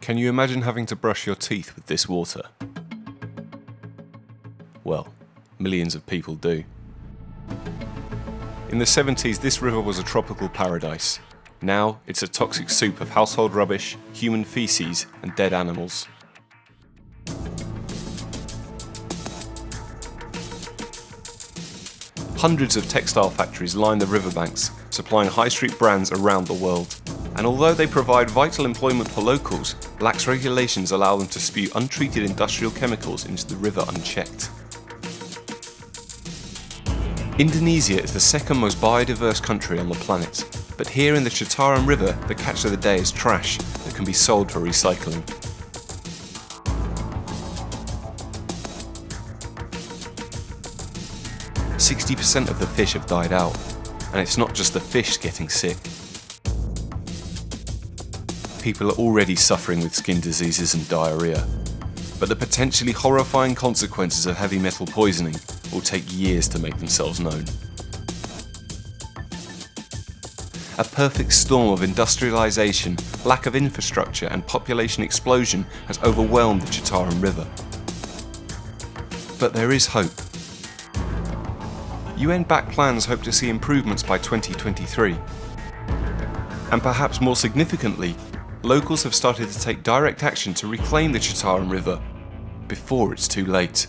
Can you imagine having to brush your teeth with this water? Well, millions of people do. In the 70s, this river was a tropical paradise. Now, it's a toxic soup of household rubbish, human feces, and dead animals. Hundreds of textile factories line the riverbanks, supplying high street brands around the world. And although they provide vital employment for locals, lax regulations allow them to spew untreated industrial chemicals into the river unchecked. Indonesia is the second most biodiverse country on the planet, but here in the Citarum River, the catch of the day is trash that can be sold for recycling. Sixty percent of the fish have died out, and it's not just the fish getting sick. People are already suffering with skin diseases and diarrhea, but the potentially horrifying consequences of heavy metal poisoning will take years to make themselves known. A perfect storm of industrialisation, lack of infrastructure and population explosion has overwhelmed the Citarum River. But there is hope. UN-backed plans hope to see improvements by 2023. And perhaps more significantly, locals have started to take direct action to reclaim the Citarum River before it's too late.